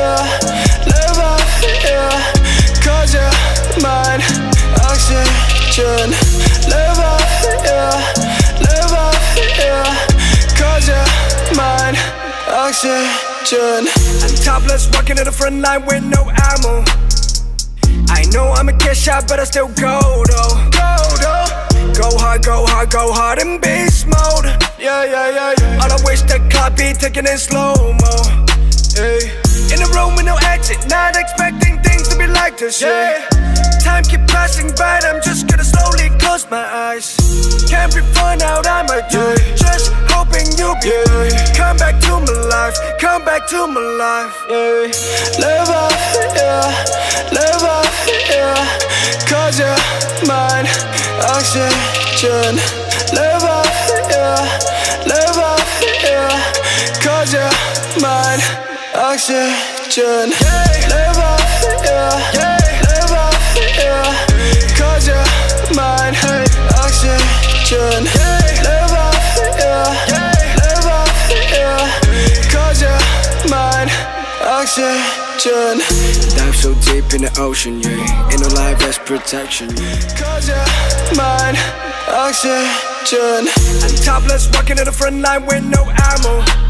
Yeah. Cause you're mine, oxygen. Live yeah, yeah. Cause you're mine, oxygen. I'm topless, walking to the front line with no ammo. I know I'ma get shot, but I still go though. Go though. Go hard, go hard, go hard in beast mode. Yeah, yeah, yeah, yeah. All I wish the clock be ticking in slow mo. Hey. In a room with no exit, not expecting things to be like this. Yeah. Time keep passing by, I'm just gonna slowly close my eyes. Can't be fun out, I'm a Yeah. Just hoping you be Yeah. come back to my life, come back to my life. yeah. Live up, yeah, live up, yeah. Cause you're mine, oxygen. Live up, yeah, live up, yeah. Cause you're mine, oxygen. Live up, yeah, live up, yeah. Cause you're mine, oxygen. Live up, yeah, live up, yeah. Cause you're mine, oxygen. Dive so deep in the ocean, yeah. Ain't no life that's protection, yeah. Cause you're mine, oxygen. I'm topless, walking to the front line with no ammo.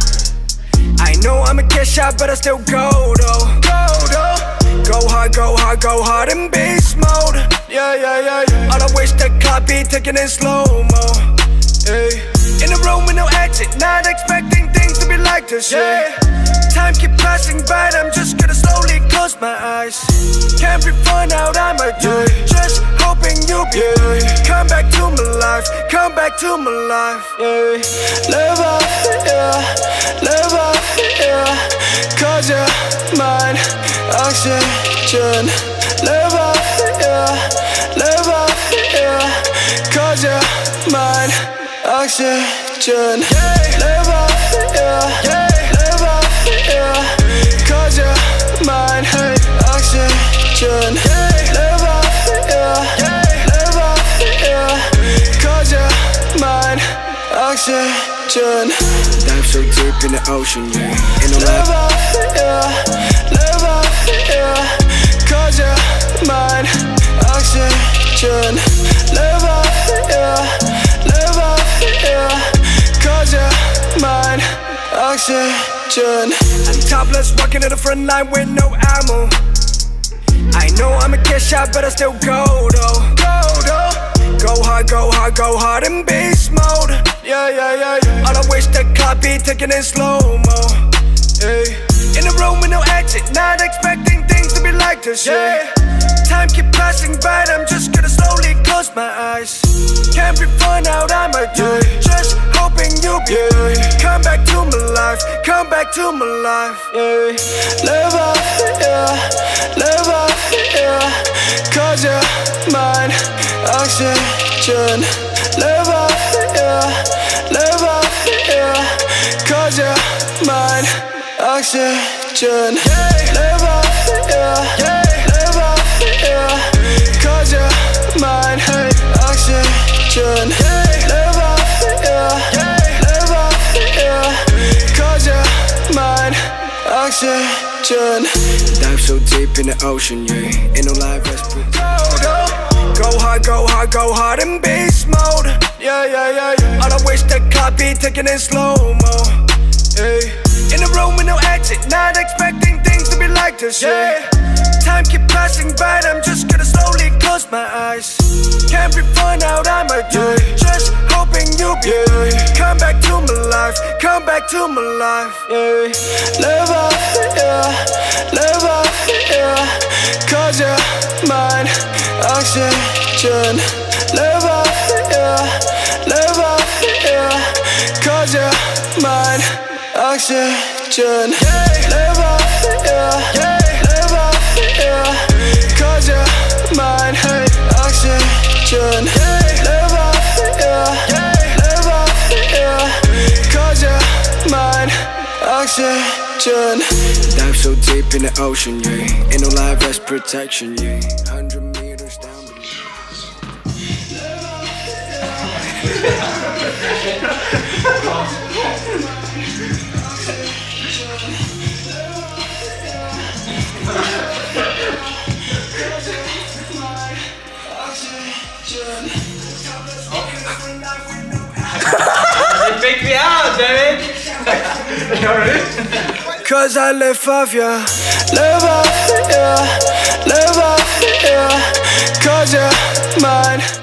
I know I'ma get shot, but I still go though. Go though. Go hard, go hard, go hard in beast mode. Yeah, yeah, yeah, yeah. All I wish the clock be ticking in slow mo. Hey. In a room with no exit, not expecting things to be like this. Yeah. Time keep passing by, I'm just gonna slowly close my eyes. Can't be fun out, I'm a Yeah. Just hoping you'll be Yeah. come back to life, come back to my life. yeah. Live up, yeah, live up, yeah. Cause you're mine, oxygen. Live up, yeah, live up, yeah. Cause you're mine, oxygen. Live up, oxygen. Dive so deep in the ocean, yeah. No life. Live up, yeah, live up, yeah. Cause you're mine, oxygen. Live up, yeah, live up, yeah. Cause you're mine, oxygen. I'm topless, walking to the front line with no ammo. I know I'ma get shot, but I still go though. Go though. Go hard, go hard, go hard in beast mode. Clock be ticking in slow mo. Hey. In a room with no exit, not expecting things to be like this. Yeah. Time keep passing by, I'm just gonna slowly close my eyes. Can't be fun out, I'm a Yeah. Just hoping you be Yeah. come back to my life, come back to my life. yeah. Live up, yeah, live up, yeah. Cause you're mine, oxygen. Live up, yeah. Cause you're mine, oxygen. Live up, yeah, live up, yeah. Cause you're mine, oxygen. Live up, yeah, live up, yeah. Cause you're mine, oxygen. Dive so deep in the ocean, yeah. Ain't no life that's Go hard, go hard, go hard in beast mode. Yeah, yeah, yeah, yeah. I wish the clock be ticking in slow mo. Hey. In a room with no exit, not expecting things to be like this. Yeah. Time keep passing by, I'm just gonna slowly close my eyes. Can't be fun out, I'm a Yeah. Just hoping you'll be Yeah. come back to my life, come back to my life. yeah. Live up, yeah, live up, yeah. Cause you're mine, oxygen. Live up, yeah, live up, yeah. Cause you're mine, oxygen. Live up, yeah, live up, yeah. Cause you're mine, oxygen. Live up, yeah, live up, yeah. Cause you're mine, oxygen. Dive so deep in the ocean, yeah. Ain't no life that's protection, yeah. Hundred meters down below. Take me out, baby. Cause I live off you. Live off, yeah, live off, yeah, cause you're mine.